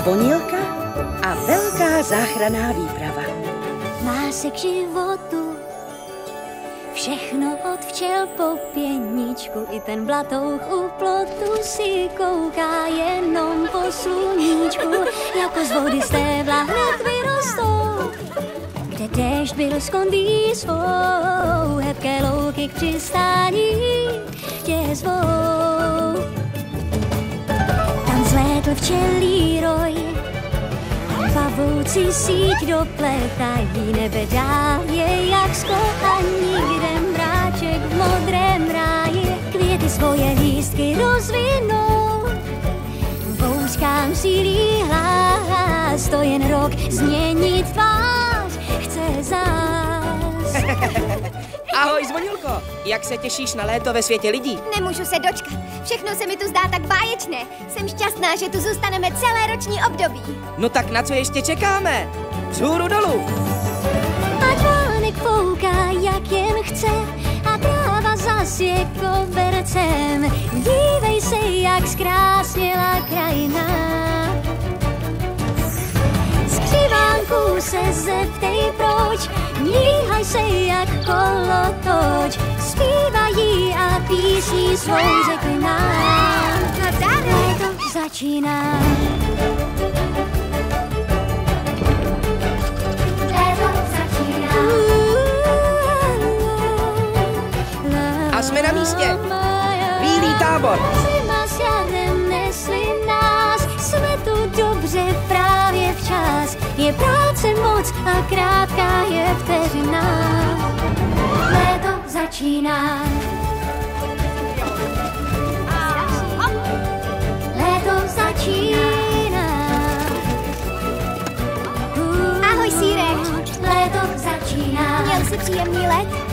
Zvonilka a velká záchraná výprava. Má se k životu všechno od včel po pěničku, i ten blatouch u plotu si kouká jenom po sluníčku, jako z vody stébla hned vyrostou. Kde déšť byl skondý svou, hebké louky k přistání tě zvou. Včelí roj, pavouci síť dopletají, nebe dál je jak sklo a nikde mráček v modrém ráji. Květy svoje lístky rozvinou, bouřkám sílí hlas, to jen rok změnit tvář chce zás. Ahoj, Zvonilko! Jak se těšíš na léto ve světě lidí? Nemůžu se dočkat. Všechno se mi tu zdá tak báječné. Jsem šťastná, že tu zůstaneme celé roční období. No tak na co ještě čekáme? Vzhůru dolů! Ať vánek fouká, jak jen chce a tráva zas je kobercem. Dívej se, jak zkrásněla krajina. Z křivánku se zeptej proč, míhaj se jak kolotoč. Zpívají a písní svou řekli nám. Léto začíná. Léto začíná. A jsme na místě. Bílý tábor. Zima s jarem nesli nás, jsme tu dobře právě včas. Je práce moc a krátká je vteřina. Začíná. Léto začíná. Ahoj, Sírek. Léto začíná. Měl jsi příjemný let?